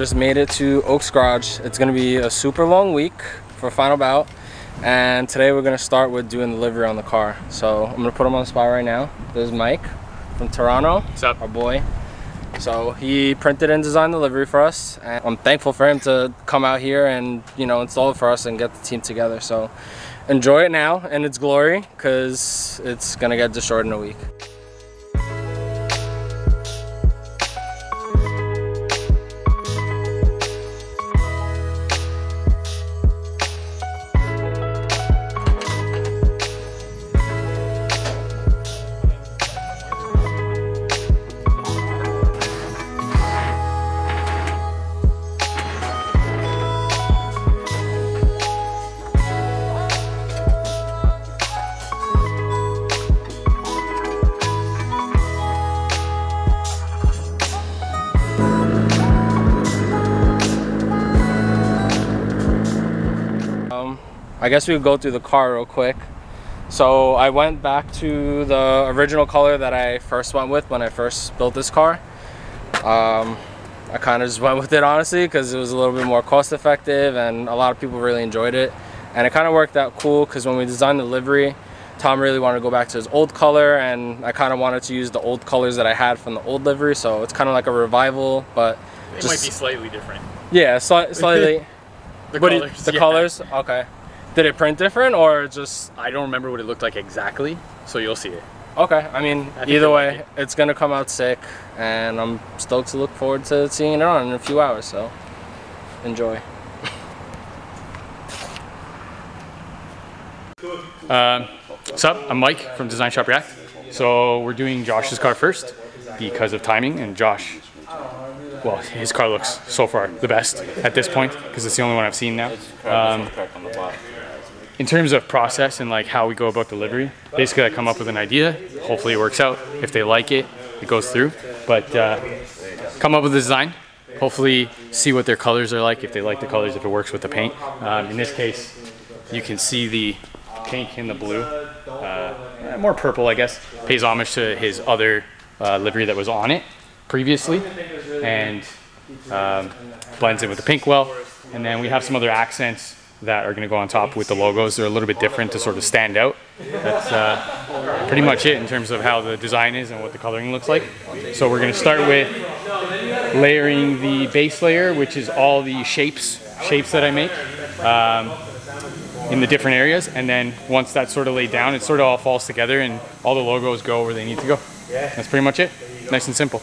just made it to Oakes Garage. It's gonna be a super long week for final bout. And today we're gonna start with doing the livery on the car. So I'm gonna put him on the spot right now. There's Mike from Toronto. What's up? Our boy. So he printed and designed the livery for us. And I'm thankful for him to come out here and, you know, install it for us and get the team together. So enjoy it now in its glory because it's gonna get destroyed in a week. Guess we would go through the car real quick. So I went back to the original color that I first went with when I first built this car. Um, I kind of just went with it honestly because it was a little bit more cost effective and a lot of people really enjoyed it. And it kind of worked out cool because when we designed the livery, Tom really wanted to go back to his old color and I kind of wanted to use the old colors that I had from the old livery. So it's kind of like a revival, but it might be slightly different. Yeah, sli slightly. the colors. the yeah. colors? Okay. Did it print different or just? I don't remember what it looked like exactly, so you'll see it. Okay, I mean, I either way, it. it's gonna come out sick, and I'm stoked to look forward to seeing it on in a few hours. So, enjoy. Um, what's up? I'm Mike from Design Shop React. So we're doing Josh's car first because of timing, and Josh well, his car looks so far the best at this point because it's the only one I've seen now. Um, in terms of process and like how we go about delivery, basically I come up with an idea. Hopefully it works out. If they like it, it goes through. But uh, come up with a design. Hopefully see what their colors are like. If they like the colors, if it works with the paint. Um, in this case, you can see the pink and the blue. Uh, more purple, I guess. Pays homage to his other uh, livery that was on it previously and um, blends in with the pink well. And then we have some other accents that are going to go on top with the logos. They're a little bit different to sort of stand out. That's uh, pretty much it in terms of how the design is and what the coloring looks like. So we're going to start with layering the base layer, which is all the shapes, shapes that I make um, in the different areas. And then once that's sort of laid down, it sort of all falls together and all the logos go where they need to go. That's pretty much it. Nice and simple.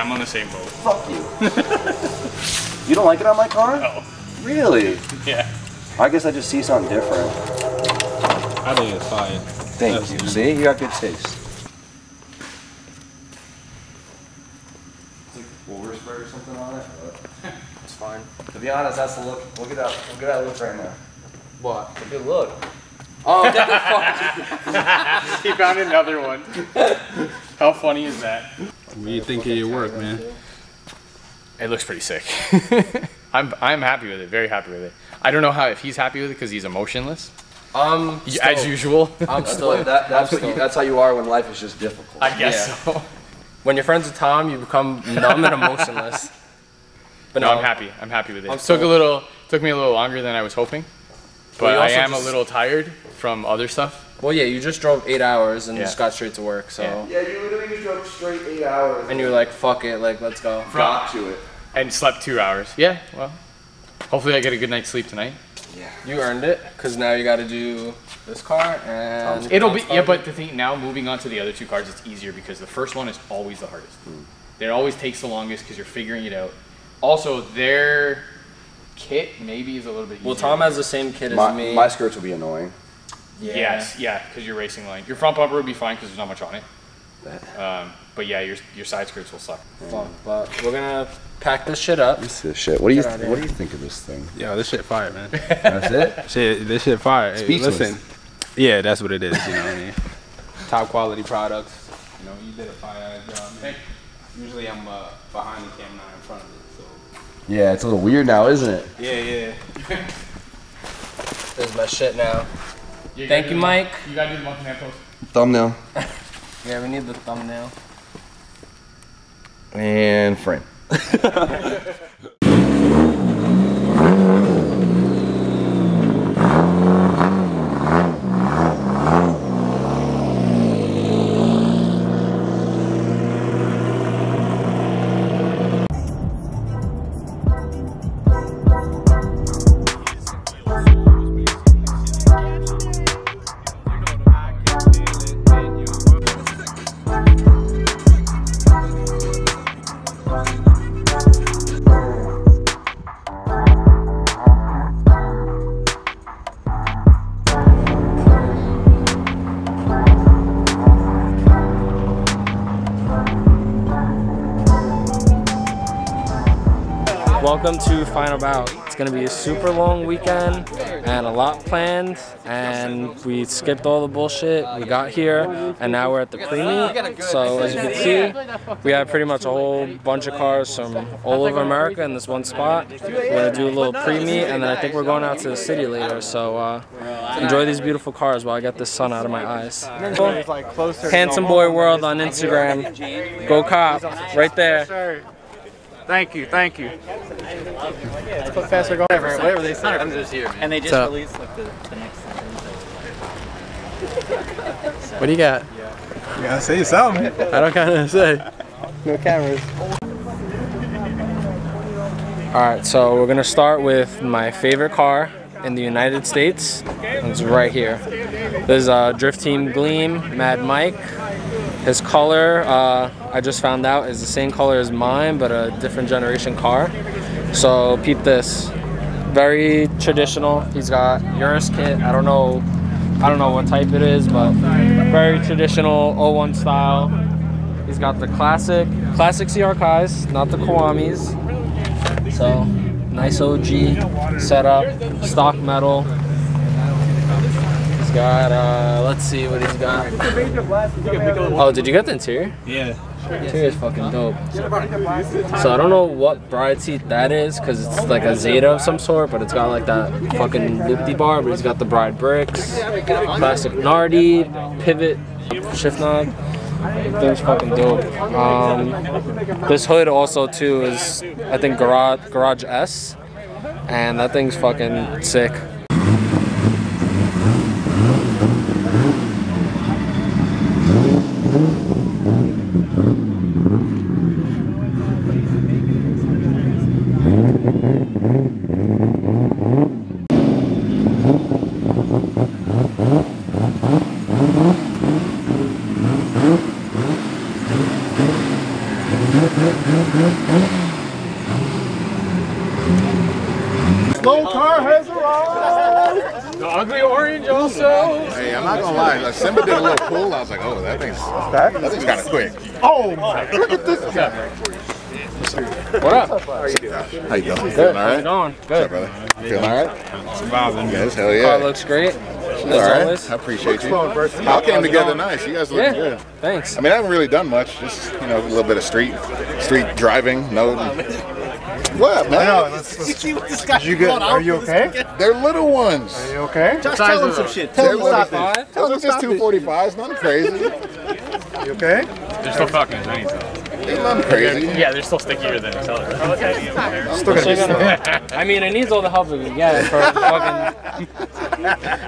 I mean, I'm on the same boat. Fuck you. you don't like it on my car? No. Really? Yeah. I guess I just see something different. I think it's fine. Thank That's you. See, you got good taste. It's like overspray or something on it, but it's fine. To be honest, that's the look. Look at that. Look at that look right now. What? A good look. Oh, get the fuck! he found another one. How funny is that? What do you think of your work, man? It looks pretty sick. I'm I'm happy with it. Very happy with it. I don't know how if he's happy with it because he's emotionless. Um, as usual. I'm That's, still. what, that, that's, what you, that's how you are when life is just difficult. I guess Yeah. so. When you're friends with Tom, you become numb and emotionless. But No, I'm happy. I'm happy with it. I'm took a little took me a little longer than I was hoping. But Well, I am just- a little tired from other stuff. Well, yeah, you just drove eight hours and Yeah. just got straight to work. So, Yeah. Yeah, you literally just drove straight eight hours. and you were like, "Fuck it, like let's go." got to it. And slept two hours. Yeah, well. Hopefully, I get a good night's sleep tonight. Yeah. You earned it, cause now you got to do this car and It'll be yeah, but the thing now moving on to the other two cars, it's easier because the first one is always the hardest. Hmm. It always takes the longest because you're figuring it out. Also, their kit maybe is a little bit. Easier. Well, Tom has the same kit as My, me. my skirts will be annoying. Yeah. Yes, yeah, because you're racing line. Your front bumper would be fine because there's not much on it. Um, but yeah, your your side skirts will suck. Fuck, but we're gonna pack this shit up. This is shit. What do you Get outta What do you think of this thing? Yo, this shit fire, man. That's it. shit, this shit fire. Hey, Speechless. listen. Yeah, that's what it is. You know what I mean? Top quality products. You know, you did a fire ass job, man. Usually I'm uh, behind the camera, not in front of it. So Yeah, it's a little weird now, isn't it? yeah, yeah. This is my shit now. You Thank you, do the- Mike. You gotta do the monkey man pose. Thumbnail Yeah, we need the thumbnail. and frame. Welcome to Final Bout. It's gonna be a super long weekend and a lot planned. And we skipped all the bullshit. We got here and now we're at the pre-meet. So as you can see, we have pretty much a whole bunch of cars from all over America in this one spot. We're gonna do a little pre-meet and then I think we're going out to the city later. So uh, enjoy these beautiful cars while I get this sun out of my eyes. Handsome Boy World on Instagram. Go cop, right there. Thank you, thank you. Faster going. Whatever, whatever they say. I'm just here, man. And they just released like the, the next. What do you got? You gotta say something. I don't kind of say. No cameras. All right, so we're gonna start with my favorite car in the United States. It's right here. There's a uh, Drift Team Gleam Mad Mike. His color, uh, I just found out, is the same color as mine, but a different generation car. So peep this. Very traditional. He's got URAS kit. I don't know, I don't know what type it is, but very traditional 01 style. He's got the classic, classic CR Kais, not the Kiwamis. So nice OG setup, stock metal. He's got uh let's see what he's got. Oh, did you get the interior? Yeah. Interior is fucking dope. So I don't know what bride seat that is because it's like a Zeta of some sort, but it's got like that fucking loopy bar, but he's got the bride bricks, classic Nardi, pivot, shift knob. Thing's fucking dope. Um, this hood also too is I think garage garage S, and that thing's fucking sick. The ugly orange also. Hey, I'm not gonna lie. Like, Simba did a little pull. I was like, oh, that thing's that thing's kind of quick. Oh my! Look at this guy. What up? How you doing? How you doing? Good. Feeling all How's it? Good. brother? You feeling all right? Surviving. Yes, hell Car yeah. looks great. As all right. always. I appreciate you. All came together nice. You guys look Yeah. good. Thanks. I mean, I haven't really done much. Just you know, a little bit of street street driving. No. What, man? You good? Are you okay? They're little ones. Are You okay? Just tell them some shit. Tell them little. stop it. Those are just 245s. Nothing crazy. You okay? They're still fucking as anything. Ain't nothing crazy. Yeah, they're still stickier than accelerator. Still gonna be I mean, it needs all the help it can get for fucking.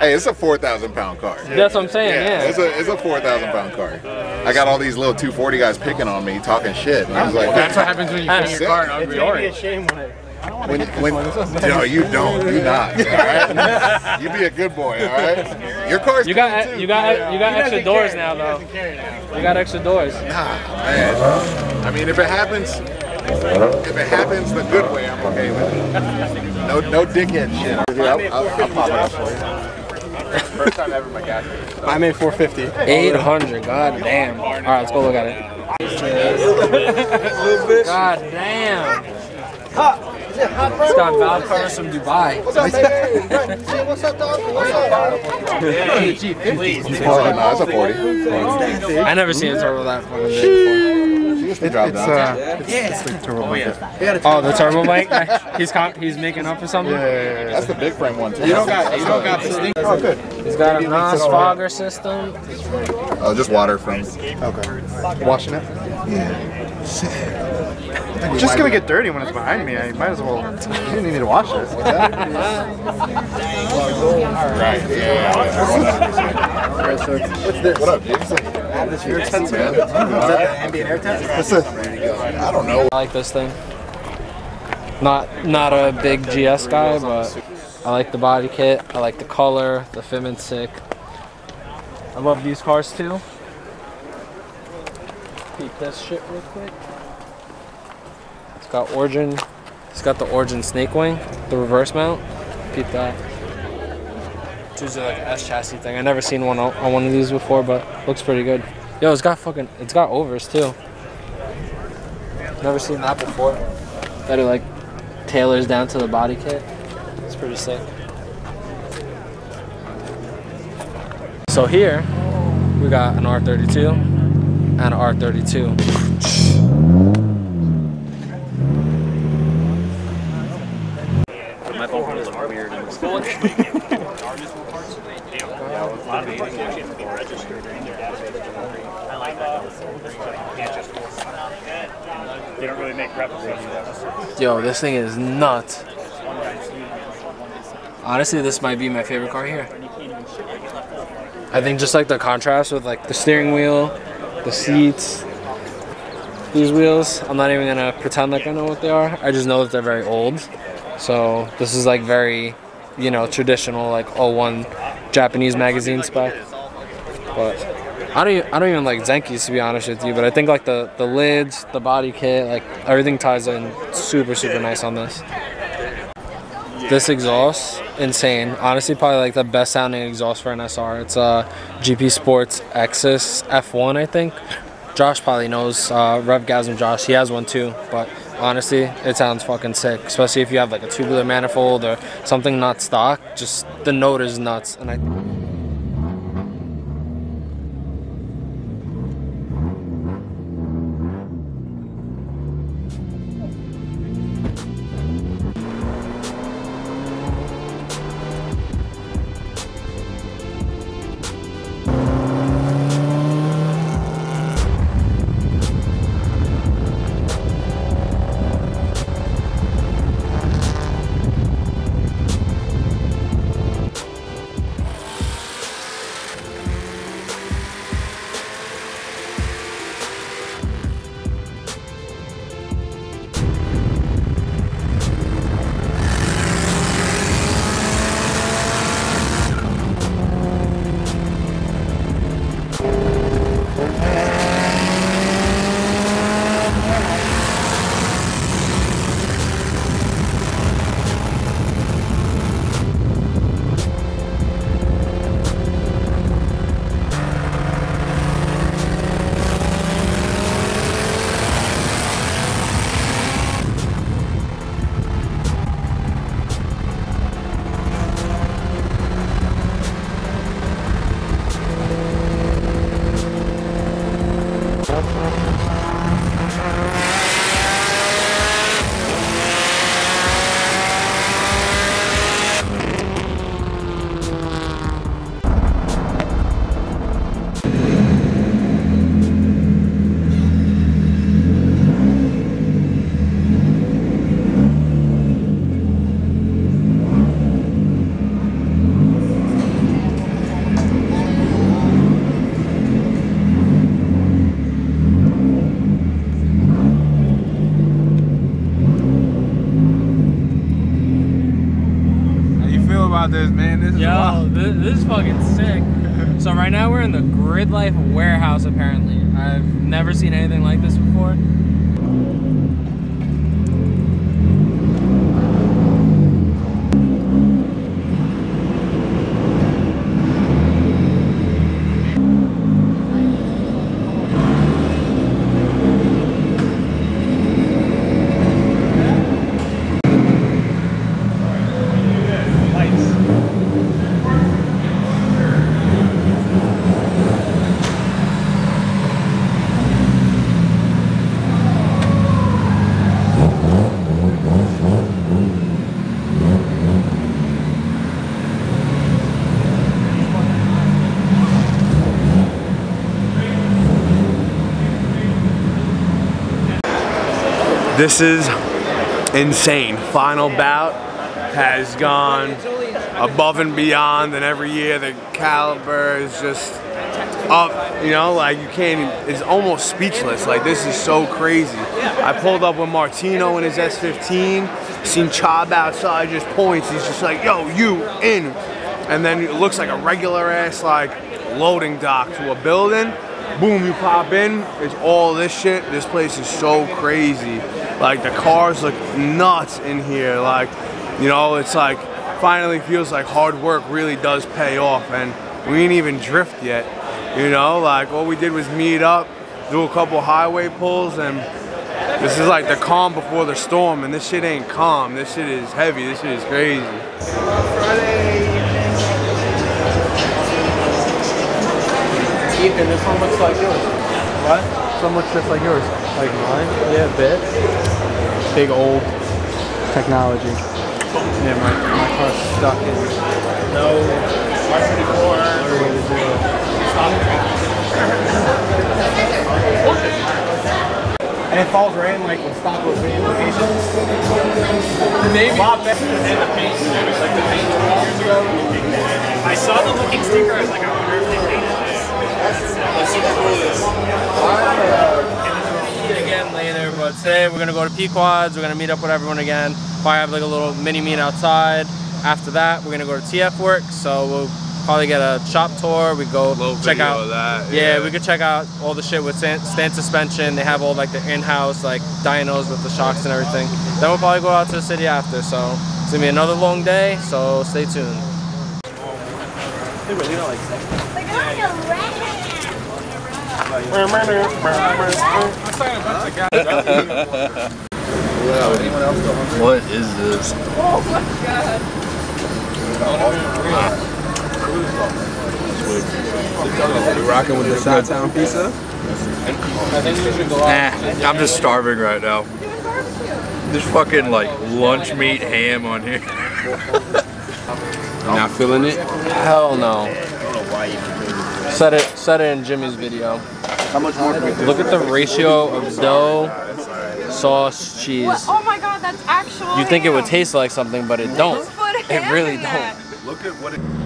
Hey, it's a 4,000 pound car. That's what I'm saying. Yeah, Yeah. it's a it's a 4,000 pound car. I got all these little 240 guys picking on me, talking shit. And I was like, That's what happens when you That's put your car in ugly It'd be a orange. shame when it When, when, no, you don't. You not. All right? You be a good boy. All right. Your car's You got too. you got you got extra doors now though. You got extra doors. Man, I mean, if it happens, if it happens the good way, I'm okay with it. No, no dickhead shit. I'll, I'll, I'll pop it up for you. First time ever my gas. I made 450. 800. God damn. All right, let's go look at it. God damn. It's got valve covers from Dubai. What's up, baby? What's up, dog? What's up? Oh, no, it's a 40. I never seen a turbo that fucking big It's, drop. Uh, it's, it's the turbo mic. before. Oh, the turbo bike. He's con- he's making up for something. That's the big frame one, too. You don't got you don't got the stink. Oh, good. He's got a NOS fogger system. Oh, just water from. Okay. Washing it? Yeah. It's just gonna get dirty when it's behind me. I might as well. You didn't need to wash it. Right. Yeah. What's this? What up, dude? This air tent, man. Is that the ambient air tent? What's this? I don't know. I like this thing. Not not a big GS guy, but I like the body kit. I like the color. The fitment's sick. I love these cars too. Peep this shit real quick. Got Origin. It's got the Origin snake wing, the reverse mount. Peep that. It's usually like an S chassis thing. I never seen one on on one of these before, but looks pretty good. Yo, it's got fucking. It's got overs too. Never seen that before. That it like tailors down to the body kit. It's pretty sick. So here we got an R32 and an R32. My phone is weird. in this They don't really make replicas. Yo, this thing is nuts. Honestly, this might be my favorite car here. I think just like the contrast with like the steering wheel, the seats, these wheels. I'm not even gonna pretend like I know what they are. I just know that they're very old. So this is like very, you know, traditional like 01 Japanese magazine spec. But I don't, even, I don't even like Zenkis to be honest with you. But I think like the the lids, the body kit, like everything ties in super super nice on this. This exhaust, insane. Honestly, probably like the best sounding exhaust for an SR. It's a GP Sports Exis F1, I think. Josh probably knows uh, Revgasm Josh. He has one too, but honestly, it sounds fucking sick. Especially if you have like a tubular manifold or something not stock. Just the note is nuts, and I. about this, man. This is Yo, wild. this, this is fucking sick. So right now we're in the Grid Life warehouse. Apparently, I've never seen anything like this before. This is insane. Final bout has gone above and beyond, and every year the caliber is just up. You know, like you can't. even- It's almost speechless. Like this is so crazy. I pulled up with Martino in his S15. Seen Chob outside, just points. He's just like, "Yo, you in?" And then it looks like a regular ass like loading dock to a building. Boom, you pop in. It's all this shit. This place is so crazy. Like the cars look nuts in here. Like, you know, it's like finally feels like hard work really does pay off. And we ain't even drift yet. You know, like all we did was meet up, do a couple highway pulls, and this is like the calm before the storm. And this shit ain't calm. This shit is heavy. This shit is crazy. Ethan, this one looks like yours. What? Some looks just like yours. Like mine? Yeah, a bit. Big old technology. Yeah, my, my car's stuck in. No. And it falls rain like stock goes rain locations. Maybe. I saw the looking sticker. I was like, I wonder if they painted this. That's super cool. Meet but today we're gonna go to Pequods. We're gonna meet up with everyone again. Probably have like a little mini meet outside. After that, we're gonna go to TF Work. So we'll probably get a shop tour. We go check out that, Yeah, yeah. we could check out all the shit with stand, stand suspension. They have all like the in-house like dynos with the shocks and everything. Then we'll probably go out to the city after. So it's gonna be another long day. So stay tuned. What is this? Oh my god. You rocking with the Shot Town pizza? Nah, I'm just starving right now. There's fucking like lunch meat ham on here. Not feeling it? Hell no. Set it, set it in Jimmy's video. How much more can we do? Look at the ratio of dough, sauce, cheese. Oh my god, that's actual. You think it would taste like something, but it don't. It ham really in that. Look at what it.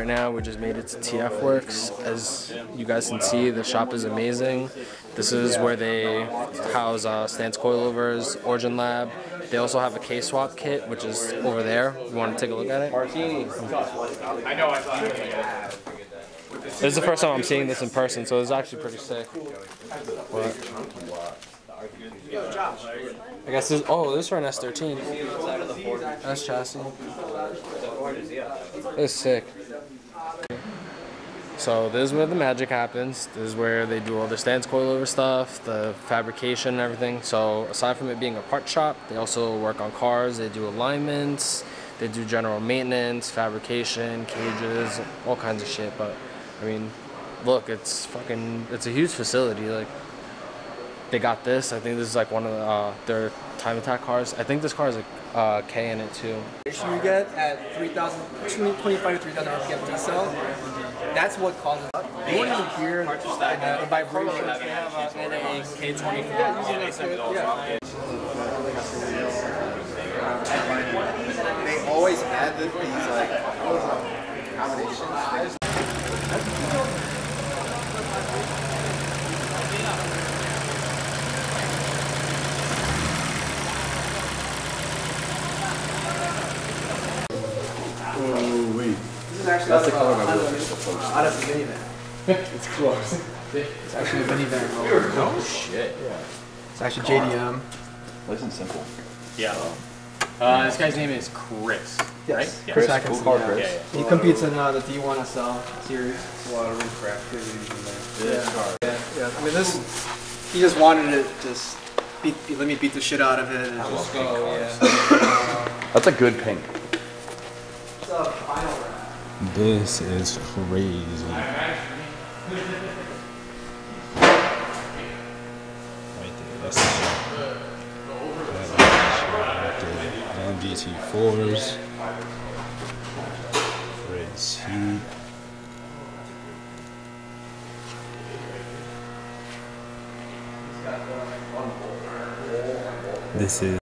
Right now we just made it to TF Works. As you guys can see, the shop is amazing. This is where they house uh, Stance coilovers, Origin Lab. They also have a K-swap kit, which is over there. You want to take a look at it? I know i thought this is the first time I'm seeing this in person, so it's actually pretty sick. I guess this. Oh, this is for an S13. S chassis. Is sick. So this is where the magic happens. This is where they do all the stance coilover stuff, the fabrication and everything. So aside from it being a part shop, they also work on cars. They do alignments, they do general maintenance, fabrication, cages, all kinds of shit. But I mean, look, it's fucking, it's a huge facility. Like they got this. I think this is like one of the, uh, their time attack cars. I think this car has a uh, K in it too. you get at 3,000, 25 to 3,000 RPM diesel, that's what causes it. You won't even hear the vibration. And a K24. Yeah, yeah. They always add th- these like combinations. Oh, wait. This is actually That's the out color Out of the minivan. it's close. It's actually a minivan. No shit. It's actually JDM. Listen simple. Yeah. Uh, this guy's name is Chris. Yes. Right? Yeah. Chris, Second, cool car, yeah. Chris. He competes in uh, the D1 SL series. A lot of room for in there. Yeah. Yeah, yeah. I mean, this, he just wanted to just beat, let me beat the shit out of it and just go, yeah. That's a good pink. It's a final round. This is crazy. Right there, that's the. That right there. MGT4s. Red seat. This is